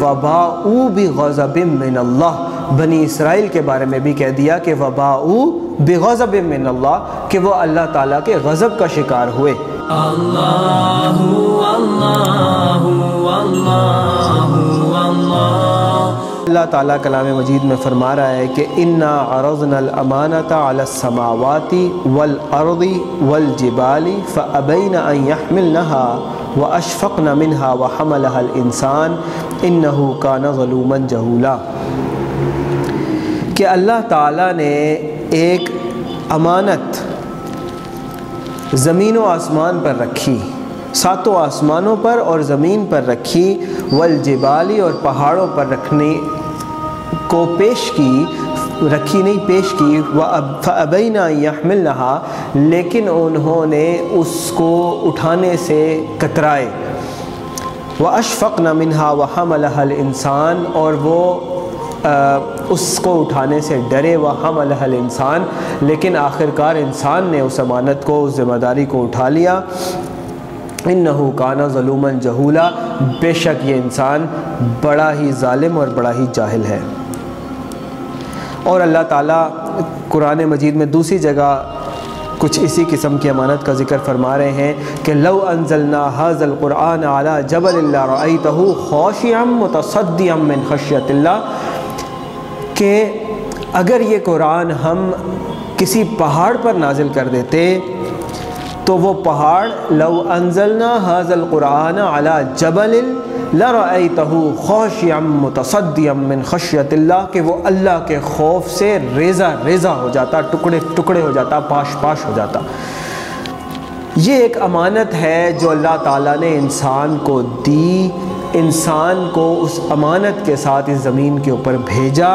वबाऊ भी गज़ब मिन अल्लाह बनी इसराइल के बारे में भी कह दिया कि वबाऊ बेगज़ब मिन अल्लाह कि वो अल्लाह ताला के गज़ब का शिकार हुए। Allah अल्लाह ताला कलाम मजीद में फरमा रहा है कि इन्ना अरज़नल अमानता अलसमावाति वल अर्दी वल जिबाली फ़अबैन अन यहमिलनहा। व अशफ़क़न मिनहा व हमलहल इंसान इन्नहु कान ज़लूमन जहूला कि अल्लाह ताला ने एक अमानत ज़मीन व आसमान पर रखी सातों आसमानों पर और ज़मीन पर रखी वल जिबाली और पहाड़ों पर रखने को पेश की रखी नहीं पेश की व अब अबैना यहमिल नहा लेकिन उन्होंने उसको उठाने से कतराए। व अशफ़ न मिनहा व हम हमल इंसान और वो आ, उसको उठाने से डरे। व हम अलहल इंसान लेकिन आखिरकार इंसान ने उस अमानत को उस ज़िम्मेदारी को उठा लिया। इन नहू काना ज़लूमन जहूला बेशक ये इंसान बड़ा ही ालिम और बड़ा ही जाहिल है। और अल्लाह ताला कुरान मजीद में दूसरी जगह कुछ इसी किस्म की अमानत का ज़िक्र फरमा रहे हैं कि लव अनजलना हाजल क़ुरान आला जबल तहु खौशियम मुतसद्दियम मिन कि अगर ये कुरान हम किसी पहाड़ पर नाजिल कर देते तो वो पहाड़ लव अनजलना हाजल क़ुरान अला जबल लरअतहु खौशियम मुतसद्दियम मिन खशियतिल्लाह, कि वो अल्लाह के खौफ से रेज़ा रेज़ा हो जाता, टुकड़े टुकड़े हो जाता, पाश पाश हो जाता। ये एक अमानत है जो अल्लाह ताला ने इंसान को दी। इंसान को उस अमानत के साथ इस ज़मीन के ऊपर भेजा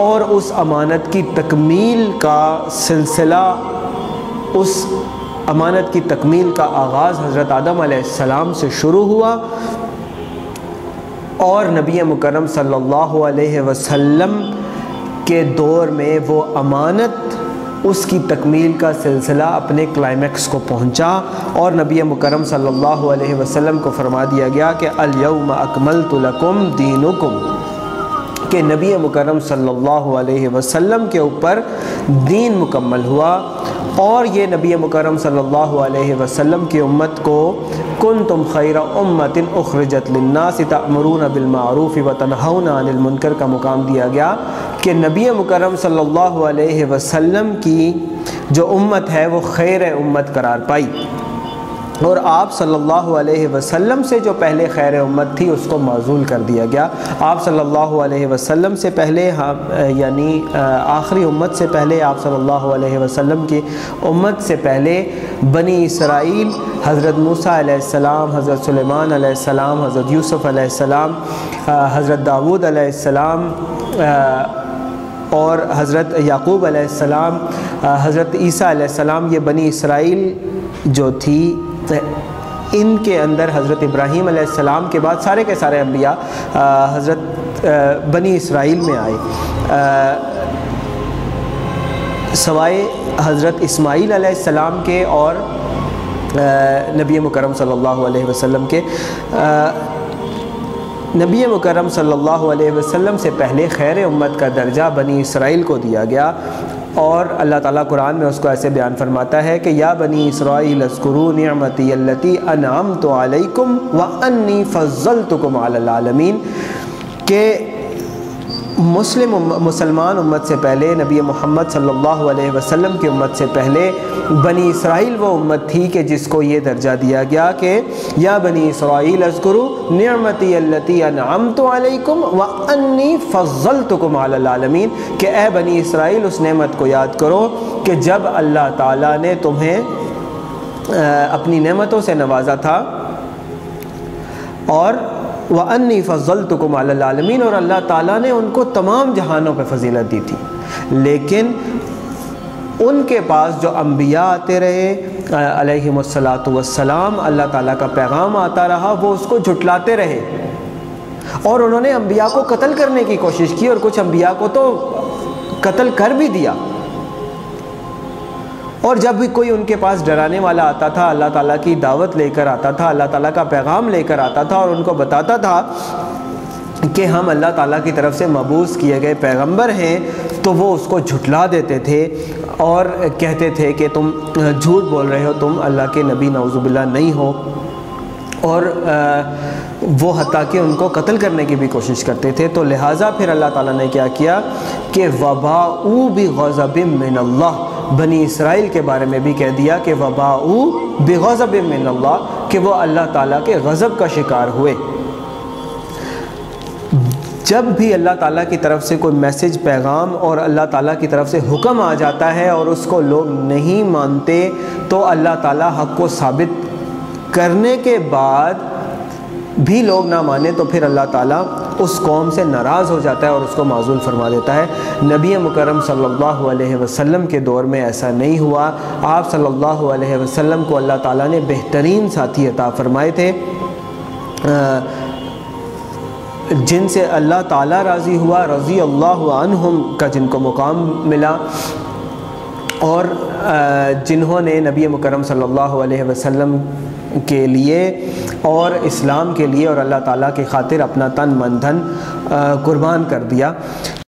और उस अमानत की तकमील का सिलसिला, उस अमानत की तकमील का आगाज़ हज़रत आदम आसमाम से शुरू हुआ। और नबी मुकरम सल्लल्लाहु अलैहि वसल्लम के दौर में वो अमानत, उसकी तकमील का सिलसिला अपने क्लाइमैक्स को पहुँचा और नबी मुकरम सल्लल्लाहु अलैहि वसल्लम को फरमा दिया गया कि अल-यौम अकमलतु लकुम दीनुकुम। कि नबी मुकरम सल्लल्लाहु अलैहि वसल्लम के ऊपर दीन मुकम्मल हुआ और ये नबी मुकरम सल्लल्लाहु अलैहि वसल्लम की उम्मत को कुन तुम खैर उम्मतिन उखरजत लन्नास तमरून बिलमारूफ़ व तनहौन अनिल मुनकर का मुकाम दिया गया कि नबी मुकरम सल्लल्लाहु अलैहि वसल्लम की जो उम्मत है वो खैर उम्मत करार पाई। और आप सल्लल्लाहु अलैहि वसल्लम से जो पहले खैर उम्मत थी, उसको माजूल कर दिया गया। आप सल्लल्लाहु अलैहि वसल्लम से पहले हम यानी आखिरी उम्मत से पहले, आप सल्लल्लाहु अलैहि वसल्लम की उम्मत से पहले बनी इसराइल, हज़रत मूसा अलैहिस्सलाम हज़रत सुलेमान अलैहिस्सलाम हज़रत यूसुफ़ अलैहिस्सलाम हज़रत दाऊद अलैहिस्सलाम और हज़रत याकूब अलैहिस्सलाम हज़रत ईसा अलैहिस्सलाम ये बनी इसराइल जो थी इनके अंदर हज़रत इब्राहीम अलैहिस्सलाम के बाद सारे के सारे अम्बिया हज़रत बनी इसराइल में आए। सवाए हज़रत इस्माईल अलैहिस्सलाम के और नबी मुकरम सल्लल्लाहु अलैहि वसल्लम के। नबी मुकरम सल्लल्लाहु अलैहि वसल्लम से पहले खैर उम्मत का दर्जा बनी इसराइल को दिया गया। और अल्लाह ताला कुरान में उसको ऐसे बयान फरमाता है कि, या बनी इसराइल अस्कुरू नियमती अल्लती अनाम तो अलैकुम व अन्नी फ़ज़ल तुकुम आलमीन, के मुस्लिम मुसलमान उम्मत से पहले नबी मोहम्मद सल्लल्लाहु अलैहि वसल्लम की उम्मत से पहले बनी इसराइल वो उम्मत थी कि जिसको ये दर्जा दिया गया कि, या बनी इसराइल अजकरू नियमती तो अलैकुम व अन्नी फ़ज़ल तुकुम आलमीन। कि, ए बनी इसराइल, उस नेमत को याद करो कि जब अल्लाह ताला ने तुम्हें अपनी नेमतों से नवाजा था और व अन्नी फ़ज़ल तुकुम आलमीन और अल्लाह ताला ने उनको तमाम जहानों पर फजीलत दी थी। लेकिन उनके पास जो अम्बिया आते रहे अलैहिस्सलाम अल्लाह ताला का पैगाम आता रहा, वो उसको झुटलाते रहे। और उन्होंने अम्बिया को कत्ल करने की कोशिश की और कुछ अम्बिया को तो कत्ल कर भी दिया। और जब भी कोई उनके पास डराने वाला आता था, अल्लाह ताला की दावत लेकर आता था, अल्लाह ताला का पैगाम लेकर आता था और उनको बताता था कि हम अल्लाह ताला की तरफ़ से मबूस किए गए पैगंबर हैं तो वो उसको झुटला देते थे और कहते थे कि तुम झूठ बोल रहे हो, तुम अल्लाह के नबी नवजुबिल्ला नहीं हो। और वो हती कि उनको कत्ल करने की भी कोशिश करते थे। तो लिहाजा फिर अल्लाह ताला ने क्या किया कि वबाऊ भी गज़ब मिन अल्लाह बनी इसराइल के बारे में भी कह दिया कि वबाऊ बेगज़ब मिन अल्लाह कि वो अल्लाह ताला के गज़ब का शिकार हुए। जब भी अल्लाह ताला की तरफ़ से कोई मैसेज, पैगाम और अल्लाह ताला की तरफ़ से हुक्म आ जाता है और उसको लोग नहीं मानते तो अल्लाह ताला हक़ को साबित करने के बाद भी लोग ना माने तो फिर अल्लाह ताला उस कौम से नाराज़ हो जाता है और उसको माजूल फरमा देता है। नबी मुकरम सल्लल्लाहु अलैहि वसल्लम के दौर में ऐसा नहीं हुआ। आप सल्लल्लाहु अलैहि वसल्लम को अल्लाह ताला ने बेहतरीन साथी अता फरमाए थे। जिनसे अल्लाह ताला राज़ी हुआ, रज़ी अल्लाह का जिनको मुकाम मिला। और जिन्होंने नबी मुकरम सल्लल्लाहु अलैहि वसल्लम के लिए और इस्लाम के लिए और अल्लाह ताला के खातिर अपना तन मन धन कुर्बान कर दिया।